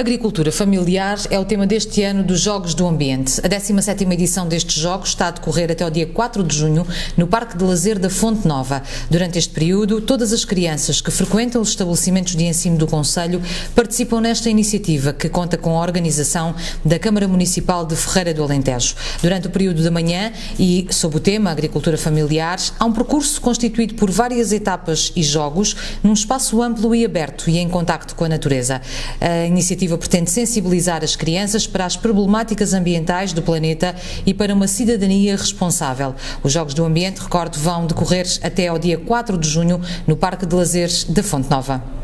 Agricultura familiar é o tema deste ano dos Jogos do Ambiente. A 17ª edição destes Jogos está a decorrer até o dia 4 de junho no Parque de Lazer da Fonte Nova. Durante este período, todas as crianças que frequentam os estabelecimentos de ensino do Conselho participam nesta iniciativa que conta com a organização da Câmara Municipal de Ferreira do Alentejo. Durante o período da manhã e sob o tema Agricultura Familiar, há um percurso constituído por várias etapas e jogos num espaço amplo e aberto e em contacto com a natureza. A iniciativa iniciativa pretende sensibilizar as crianças para as problemáticas ambientais do planeta e para uma cidadania responsável. Os Jogos do Ambiente, recordo, vão decorrer até ao dia 4 de junho no Parque de Lazeres da Fonte Nova.